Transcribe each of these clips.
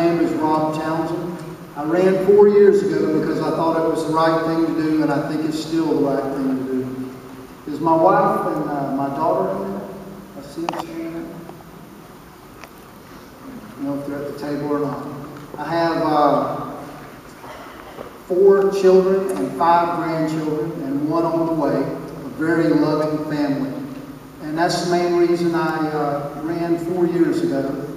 name is Rob Townsend. I ran four years ago because I thought it was the right thing to do, and I think it's still the right thing to do. Is my wife and uh, my daughter in there? I see them standing. I don't know if they're at the table or not. I have uh, four children and five grandchildren and one on the way, a very loving family. And that's the main reason I uh, ran four years ago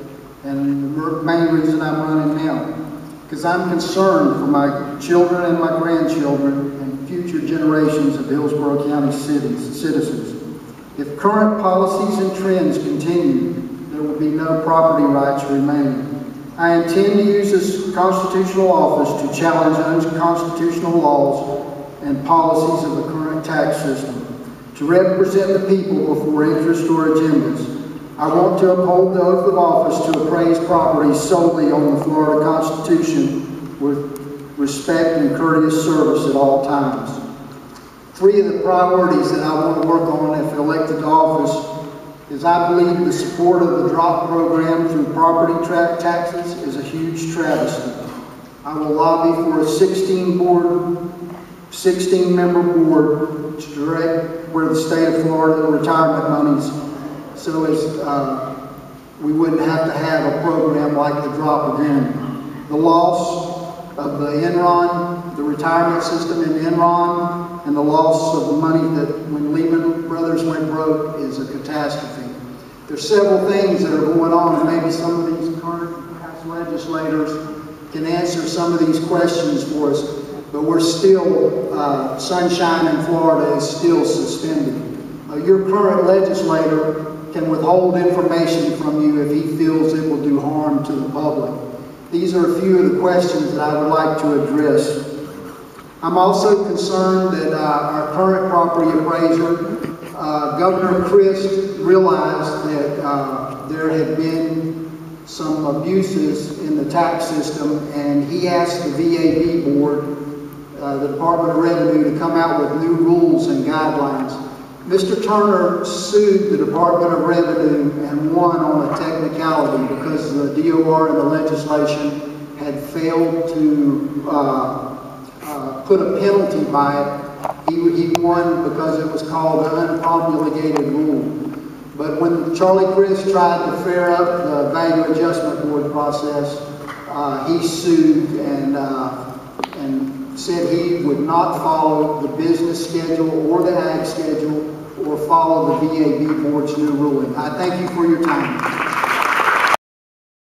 and the main reason I'm running now. Because I'm concerned for my children and my grandchildren and future generations of Hillsborough County cities, citizens. If current policies and trends continue, there will be no property rights remaining. I intend to use this constitutional office to challenge unconstitutional laws and policies of the current tax system, to represent the people before interest or agendas. I want to uphold the oath of office to appraise property solely on the Florida Constitution with respect and courteous service at all times. Three of the priorities that I want to work on if elected to office is I believe the support of the drop program through property taxes is a huge travesty. I will lobby for a 16 board, 16 member board to direct where the state of Florida retirement monies so as uh, we wouldn't have to have a program like the drop of again. The loss of the Enron, the retirement system in Enron, and the loss of the money that when Lehman Brothers went broke is a catastrophe. There's several things that are going on, and maybe some of these current past legislators can answer some of these questions for us, but we're still, uh, sunshine in Florida is still suspended. Uh, your current legislator can withhold information from you if he feels it will do harm to the public. These are a few of the questions that I would like to address. I'm also concerned that uh, our current property appraiser, uh, Governor Crist, realized that uh, there had been some abuses in the tax system, and he asked the VAB board, uh, the Department of Revenue, to come out with new rules and guidelines. Mr. Turner sued the Department of Revenue and won on a technicality because the DOR and the legislation had failed to uh, uh, put a penalty by it. He, he won because it was called an unpromulgated rule. But when Charlie Crist tried to fair up the value adjustment board process, uh, he sued and, uh, and said he would not follow the business schedule or the ag schedule follow the VAB board's new ruling. I thank you for your time.